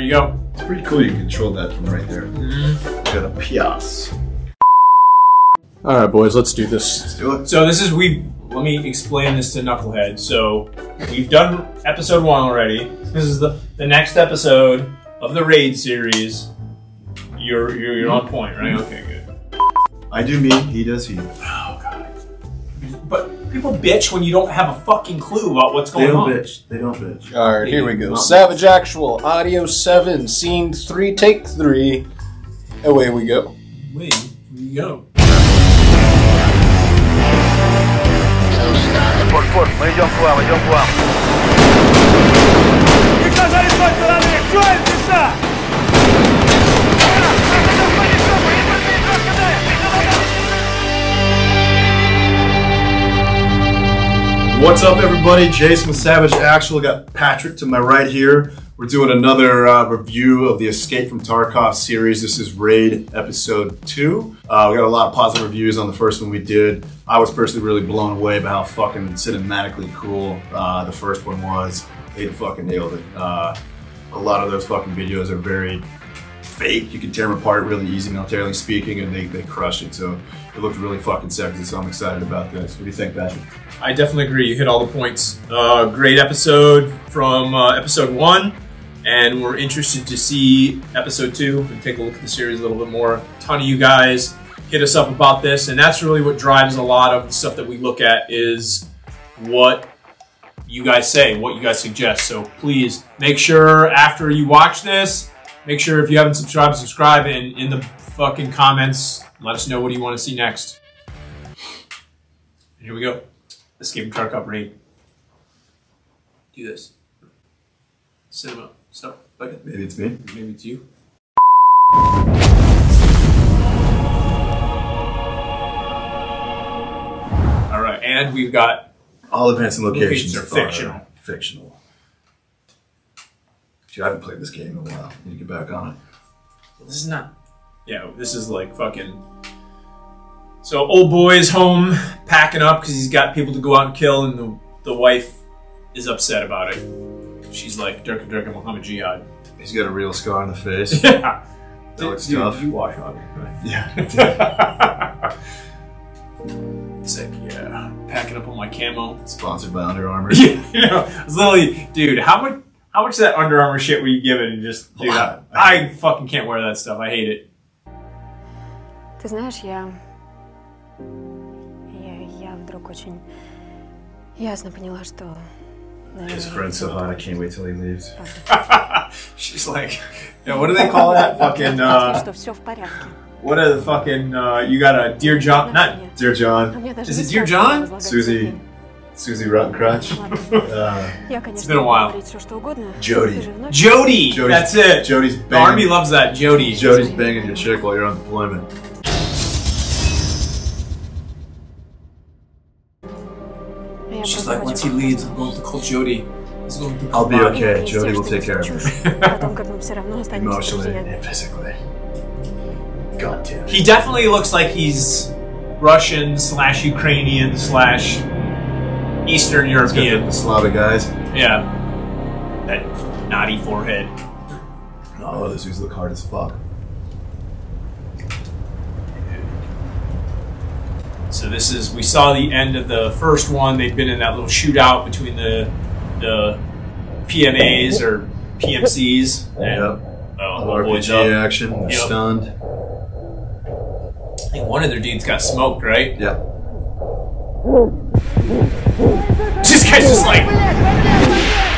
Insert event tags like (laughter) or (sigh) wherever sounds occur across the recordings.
There you go. It's pretty cool. You can control that from right there. Mm-hmm. Got a Pias. All right, boys, let's do this. Let's do it. So this is we. Let me explain this to Knucklehead. So we've done episode one already. This is the the next episode of the raid series. You're you're, you're on point, right? Okay, good. I do me. He does he. Oh god. But people bitch when you don't have a fucking clue about what's They going don't on. bitch. They don't bitch. All right, here we go. Not Savage Actual, Audio 7, Scene 3, Take 3. Away we go. Wait, where you go? Форт, форт, мы идем к вам, идем к вам. What's up, everybody? Jason with Savage Actual. Got Patrick to my right here. We're doing another uh, review of the Escape from Tarkov series. This is Raid Episode 2. Uh, we got a lot of positive reviews on the first one we did. I was personally really blown away by how fucking cinematically cool uh, the first one was. They fucking nailed it. Uh, a lot of those fucking videos are very fake. You can tear them apart really easy, militarily speaking, and they, they crush it. So it looked really fucking sexy, so I'm excited about this. What do you think, Patrick? I definitely agree. You hit all the points. Uh, great episode from uh, episode one, and we're interested to see episode two and take a look at the series a little bit more. A ton of you guys hit us up about this, and that's really what drives a lot of the stuff that we look at is what you guys say, what you guys suggest. So please make sure after you watch this, make sure if you haven't subscribed, subscribe, and in the fucking comments, let us know what you want to see next. Here we go. Escape from Tarkov raid. Do this. Cinema. Stop. Like it. Maybe it's me. Maybe it's you. All right, and we've got All events and locations, Locations are fictional. Fictional. Dude, I haven't played this game in a while. Need to get back on it. this is not. Yeah, this is like fucking. So old boy's home packing up because he's got people to go out and kill, and the the wife is upset about it. She's like Durka Durka Muhammad Jihad. He's got a real scar on the face. (laughs) Yeah. That looks Dude, tough. You wash on it, right? (laughs) Yeah. (laughs) It's like, yeah, packing up on my camo. Sponsored by Under Armour. Yeah, you know, it's literally, dude, how much, how much of that Under Armour shit were you given? And just, dude, I, lot. I fucking can't wear that stuff. I hate it. Ты знаешь, я... Я, я вдруг очень ясно поняла, что... наверное, His friend's so hot, I can't wait till he leaves. (laughs) (laughs) She's like, yeah, what do they call that? fucking, uh, что все в порядке. what are the fucking, uh, you got a Dear John, not, Dear А John, мне даже Is не it Dear страшно John? возлагать Susie. Susie Rockcrotch. Uh, it's been a while. Jody. Jody! Jody's, That's it! Jody's banging. The army loves that, Jody. Jody's banging your chick while you're on deployment. She's like, once he leaves, I'm going to call Jody. I'll be okay. Jody will take care of me. Emotionally and physically. God damn it. He definitely looks like he's Russian slash Ukrainian slash Eastern He's got the, European. the Slavic guys. Yeah. That knotty forehead. Oh, those dudes look hard as fuck. So this is we saw the end of the first one. They've been in that little shootout between the the PMAs or PMCs. And, Yep. Oh, oh RPG up. action. Yep. stunned. I think one of their dudes got smoked, right? Yep. This guy's just like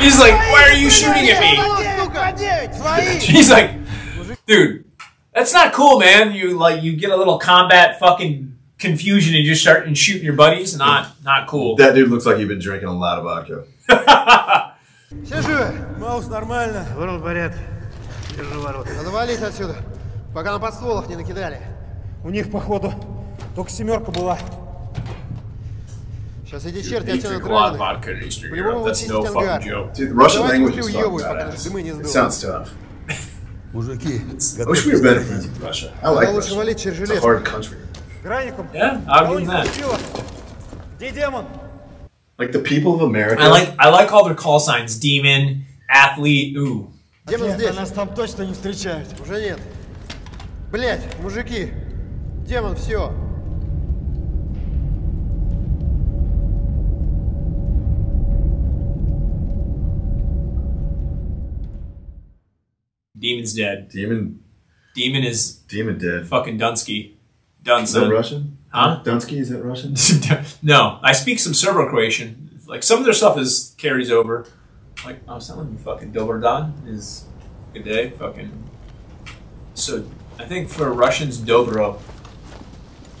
he's like, why are you shooting at me? He's like, dude, that's not cool, man. You like you get a little combat fucking confusion and you just start and shooting your buddies. Not not cool. That dude looks like he's been drinking a lot of vodka. Все живы? Маус, нормально. Ворот в порядке. Держу ворота. Надо валить отсюда, пока на подстволах не накидали. У них, походу, только семерка была. Сейчас эти черти отсюда драли. По-любому высидеть ангар. Давайте пошли уебывать, пока наши дымы не сдуют. Мужики, (laughs) Russia. I like Надо It's a hard country. Граником. Yeah, I'm in that. Где демон? Like the people of America. I like I like all their call signs: demon, athlete, ooh. Демон здесь. А нас там точно не встречают. Уже нет. Блять, мужики. Демон, все. Demon's dead. Demon. Demon is Demon dead. fucking Dunsky. Is that Russian? Huh? Dunsky, is that Russian? (laughs) no, I speak some Serbo-Croatian. Like some of their stuff is carries over. Like I was telling you, fucking Dobrodan is good day. Fucking. So I think for Russians, Dobro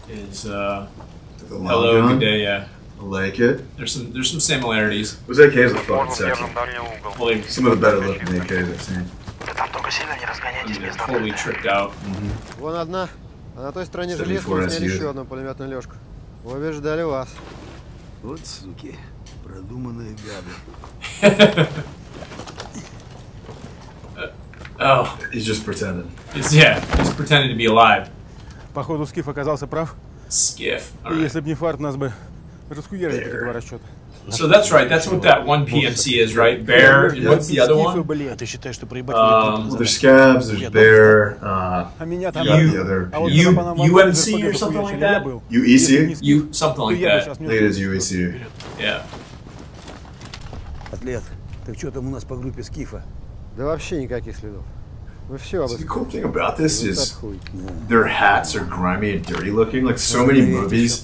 is uh, a hello, good day. Yeah, I like it. there's some there's some similarities. Those AKs fucking sexy. Some of the better looking AKs I've seen. Там только сильно не разгоняйтесь без. Вон одна. А на той стороне 74 железки сняли еще одну пулеметную лёжку. Обе ждали вас. Вот суки, продуманные гады. (laughs) Oh, He's just pretending. it's, yeah, he's pretending to be alive. Походу, Скиф оказался прав. И right. если бы не фарт, нас бы расхуярили эти два расчета. So that's right. That's what that one PMC is, right? Bear. And what's the other one? Um, there's scavs. There's bear. Uh, you, you, UMC or something like that. UEC. You something like that. I think it is UEC. Yeah. Атлет, ты что там у нас по группе Скифа? Да вообще никаких следов. The cool thing about this is their hats are grimy and dirty looking, like so many movies.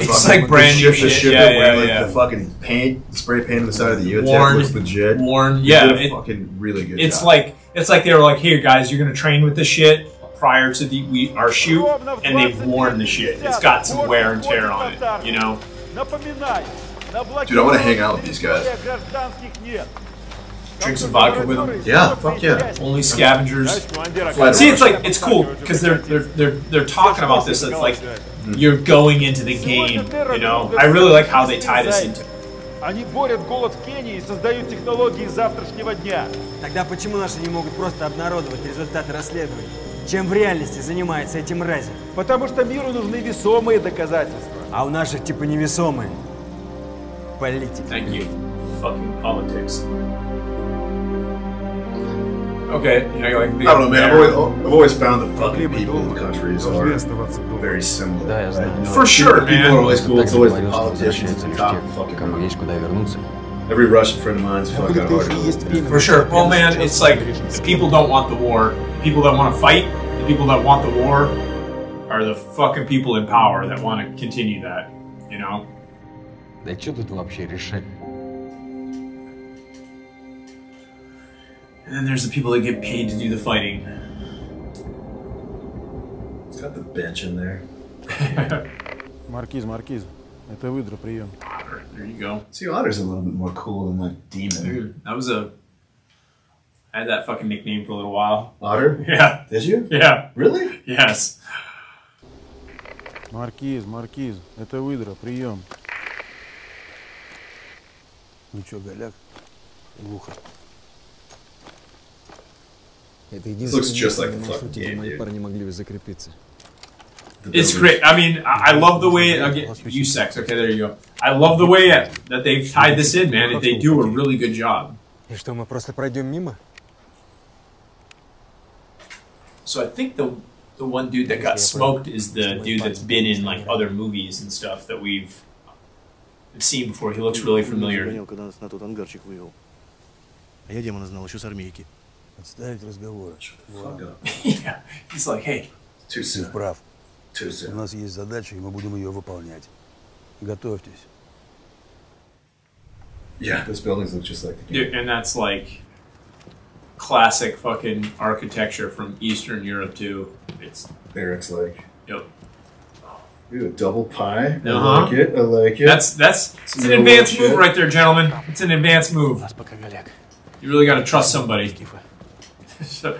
It's like brand new shit. shit yeah, yeah, yeah, yeah. The fucking paint, the spray paint on the side of the unit looks legit. Worn, yeah. It, fucking really good It's job. like it's like they were like, here guys, you're gonna train with this shit prior to the we, our shoot, and they've worn the shit. It's got some wear and tear on it, you know? Dude, I want to hang out with these guys гражданских нет. Drink some vodka with them. Yeah, fuck yeah. Only scavengers. Flat See, it's Russian. like it's cool because they're they're they're they're talking about this. It's like you're going into the game. You know, I really like how they tie this into. Они борют голод в Кении и создают технологии завтрашнего дня. Тогда почему наши не могут просто обнародовать результаты расследований? Чем в реальности занимается эти мрази? Потому что миру нужны весомые доказательства. А у наших типа невесомые. Политики. Thank you. Fucking politics. Okay, you know, like I don't know, man. I've always, I've always found the fucking people in the countries are very similar. Да, я знаю. right? You know, For sure, the people man. are always cool. It's Также always the говорил, что politicians at возвращаются the лишь top. те, of fucking кому есть куда вернуться. Every Russian friend of mine's fucking got a heart. For sure. Well, man, it's like the people don't want the war. People that want to fight, the people that want the war, are the fucking people in power that want to continue that. You know. Да что тут вообще решать? then there's the people that get paid to do the fighting. It's got the bench in there. (laughs) Маркиз, Маркиз. Это выдра, прием. There you go. See, Otter's a little bit more cool than that demon. Dude, that was a. I had that fucking nickname for a little while. Otter? (laughs) Yeah. Did you? Yeah. Really? Yes. Маркиз, Маркиз. Это выдра, прием. Ну что, голяк? Глухо. Это This looks единственное just like место the на fucking маршруте, где game, мои dude. парни могли бы закрепиться. The It's buildings. great. I mean, I I love the way again. Usex. Okay, there you go. I love the way that they've tied this in, man. They do a really good job. И что, мы просто пройдем мимо? So I think the the one dude that got smoked is the dude that's been in like other movies and stuff that we've seen before. He looks really familiar. Гонял, когда нас на тот ангарчик вывел. А я демона знал еще с армейки. Отставить разговоры. Fuck (laughs) up. yeah, he's like, hey, Too Ты soon. прав. Too У soon. нас есть задача, и мы будем ее выполнять. Готовьтесь. Yeah, those buildings look just like the game. Dude, and that's like classic fucking architecture from Eastern Europe too. It's Barracks like. yep. Ooh, a double pie. I Uh-huh. like it. I like it. That's that's it's an No advanced shit. move right there, gentlemen. It's an advanced move. Нас пока голяк. You really got to trust somebody. (laughs) it's a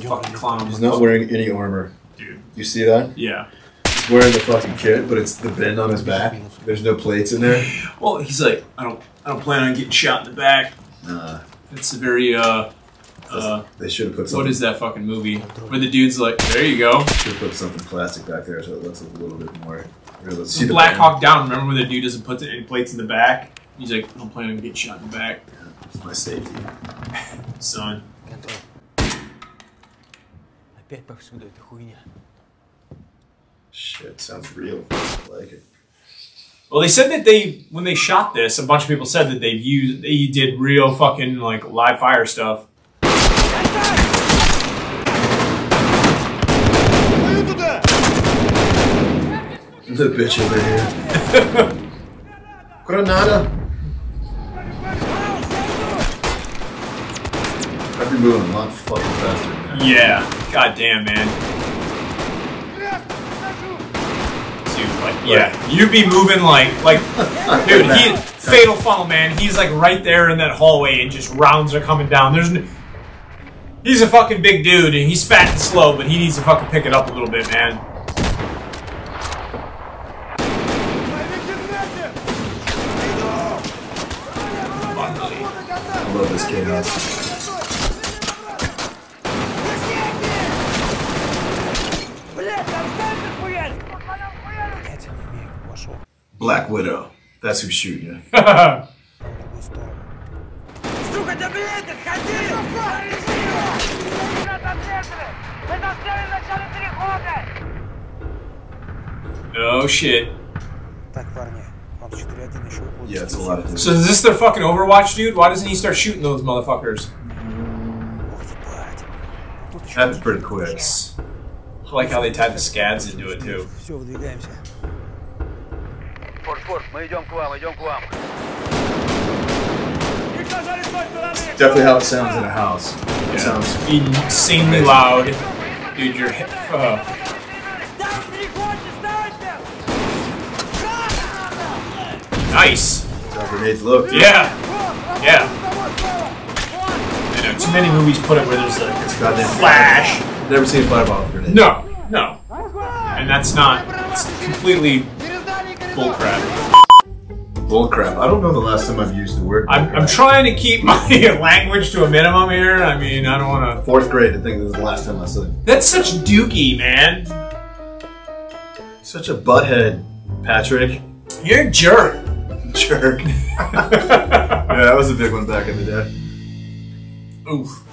fucking clown. He's not wearing any armor. Dude. You see that? Yeah. He's wearing the fucking kit, but it's the bend on his back. There's no plates in there. (laughs) Well, he's like, I don't, I don't plan on getting shot in the back. Nah. It's a very uh, uh, they should have put something. What is that fucking movie where the dude's like, "There you go." Should have put something plastic back there so it looks a little bit more. See Black. Hawk Down. Remember when the dude doesn't put any plates in the back? He's like, "I'm planning on getting shot in the back." Yeah, it's my safety, (laughs) son. Контроль. Опять повсюду эта хуйня. Shit, sounds real. I like it. Well, they said that they when they shot this, a bunch of people said that they've used they did real fucking like live fire stuff. The bitch over here. (laughs) Granada. I'd be moving a lot fucking faster Yeah, goddamn man. Dude, like, yeah, you'd be moving like like, (laughs) dude. He fatal funnel man. He's like right there in that hallway, and just rounds are coming down. There's, n- he's a fucking big dude, and he's fat and slow, but he needs to fucking pick it up a little bit, man. I love this chaos. Black Widow. That's who's shooting you. No shit. Yeah, it's a lot of. Dudes. So is this their fucking Overwatch dude? Why doesn't he start shooting those motherfuckers? That's pretty quick. I like how they tied the scavs into it too. Все, выдвигаемся. Форд, Форд, мы идем к вам, идем к вам. Definitely how it sounds in a house. It sounds Insanely loud. Dude, your hip. Uh, nice. That's how grenades look. dude. Yeah. Yeah. I know too many movies put it where there's like this Goddamn flash. Never seen a fireball with a grenade. No, no. And that's not. It's completely bullcrap. Bullcrap. I don't know the last time I've used the word. I'm, I'm trying to keep my (laughs) language to a minimum here. I mean, I don't want to. Fourth grade, I think this is the last time I said it. That's such dookie, man. Such a butthead, Patrick. You're a jerk. (laughs) Jerk. (laughs) yeah, that was a big one back in the day. Oof.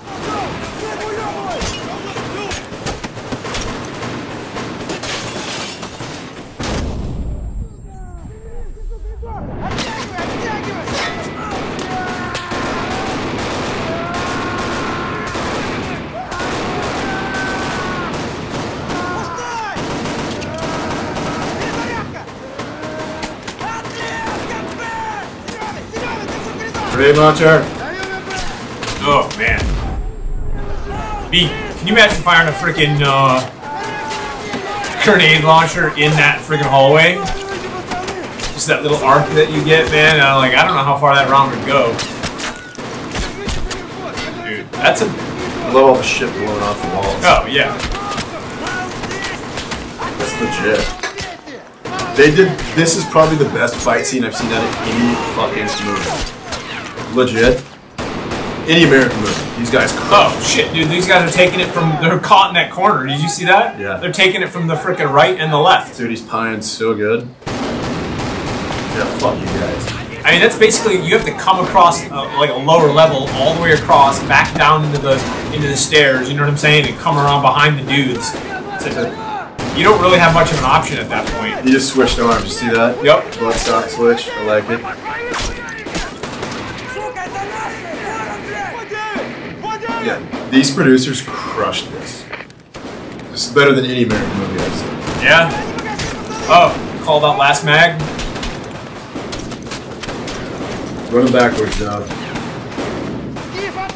Grenade launcher. Oh man. B, can you imagine firing a freaking uh, grenade launcher in that freaking hallway? Just that little arc that you get, man. Uh, like I don't know how far that round would go. Dude, that's a. I love all the shit blowing off the walls. Oh yeah. That's legit. They did. This is probably the best fight scene I've seen out of any fucking movie. Legit. Any American movie. These guys. Oh shit, dude! These guys are taking it from. They're caught in that corner. Did you see that? Yeah. They're taking it from the freaking right and the left. Dude, he's pieing so good. Yeah, fuck you guys. I mean, that's basically you have to come across uh, like a lower level all the way across, back down into the into the stairs. You know what I'm saying? And come around behind the dudes. So you don't really have much of an option at that point. You just switched arms. You see that? Yep. Bloodstock switch. I like it. These producers crushed this. This is better than any American movie I've seen. Yeah. Oh, called out last mag. Running backwards, dog.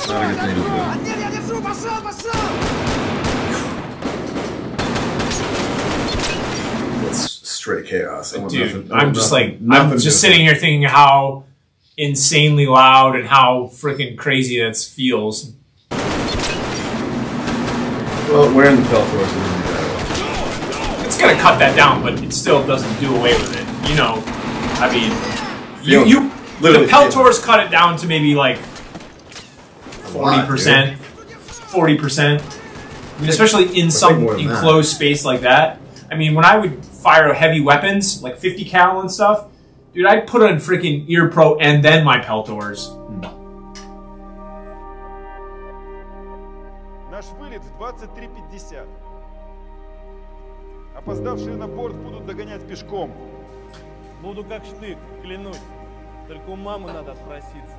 Not a good thing to do. It's straight chaos. Dude, nothing- I'm just nothing- like nothing I'm just sitting here thinking how insanely loud and how freaking crazy that feels. Well, wearing the Peltors be. It's gonna cut that down, but it still doesn't do away with it. You know, I mean, you you the Peltors cut it down to maybe like forty percent, forty percent. I mean, especially in some that. enclosed space like that. I mean, when I would fire heavy weapons like fifty cal and stuff, dude, I'd put on freaking ear pro and then my Peltors. В 23.50. Опоздавшие на борт будут догонять пешком. Буду как штык, клянусь. Только у мамы надо отпроситься.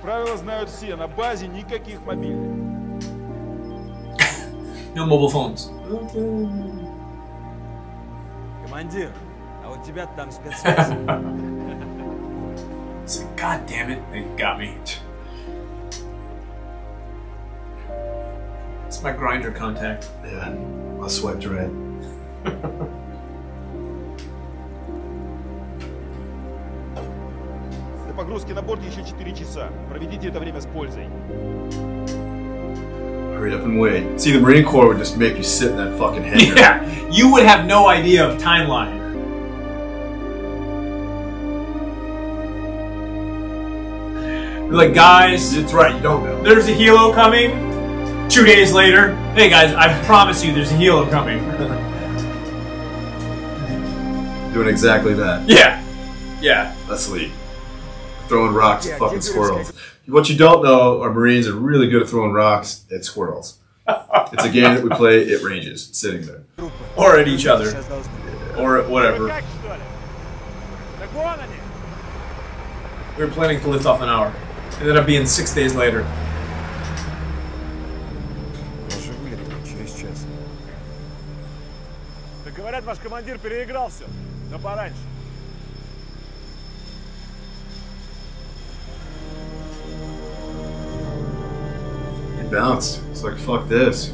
Правила знают все, на базе никаких мобильных. No mobile phones. Командир, а вот тебя там (laughs) спецсвязь. God damn it, they got me. It's my grinder contact. Yeah, I swiped right. (laughs) До погрузки на борт еще 4 часа. Проведите это время с пользой. Hurry up and wait. See, the Marine Corps would just make you sit in that fucking hangar. (laughs) Yeah, you would have no idea of timeline. You're like, guys, It's right, you don't know. there's a helo coming. Two days later, hey guys, I promise you there's a helo coming. (laughs) Doing exactly that. Yeah. Yeah. That's elite. Throwing rocks yeah, at fucking squirrels. What you don't know are Marines are really good at throwing rocks at squirrels. (laughs) it's a game that we play It ranges, sitting there. Or at each other. Yeah. Or at whatever. We were planning to lift off an hour. Ended up being six days later. говорят, ваш командир переиграл все. Но пораньше. He bounced. It's like, fuck this.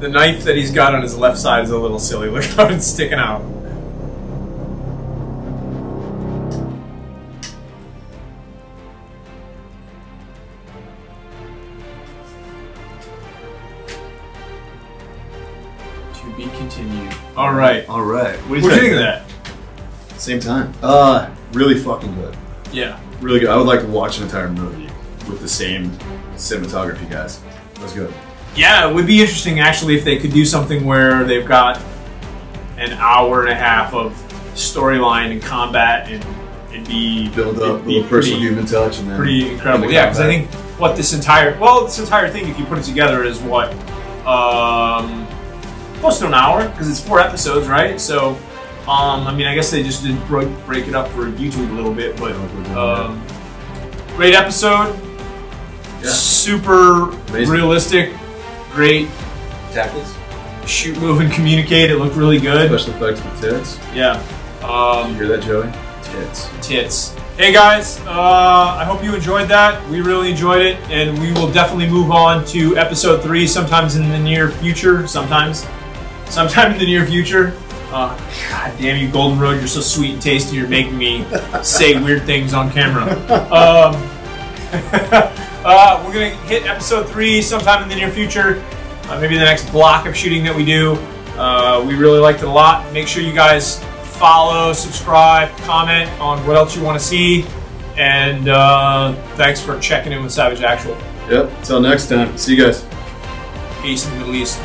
The knife that he's got on his left side is a little silly. Look (laughs) how it's sticking out. Be continued. All right. All right. What do What you do think? think of that? Same time. Uh, really fucking good. Yeah. Really good. I would like to watch an entire movie with the same cinematography, guys. That's good. Yeah, it would be interesting actually if they could do something where they've got an hour and a half of storyline and combat and it'd be Build up, it'd be little personal pretty- human touch, and then pretty incredible. the Yeah, because I think what this entire well, this entire thing, if you put it together, is what um, close to an hour because it's four episodes, right? So, um, I mean, I guess they just did break, break it up for YouTube a little bit, but um, great episode, Yeah. super Amazing. realistic, great tackles, shoot, move, and communicate. It looked really good. special effects with tits. Yeah. Um, You hear that, Joey? Tits. tits. Hey guys, uh, I hope you enjoyed that. We really enjoyed it, and we will definitely move on to episode three sometimes in the near future. Sometimes, sometime in the near future. Uh, God damn you, Golden Road! You're so sweet and tasty. You're making me say weird things on camera. (laughs) Um, (laughs) uh, we're gonna hit episode three sometime in the near future. Uh, maybe the next block of shooting that we do. Uh, we really liked it a lot. Make sure you guys follow, subscribe, comment on what else you want to see. And uh, thanks for checking in with Savage Actual. Yep. Until next time. See you guys. Peace in the Middle East.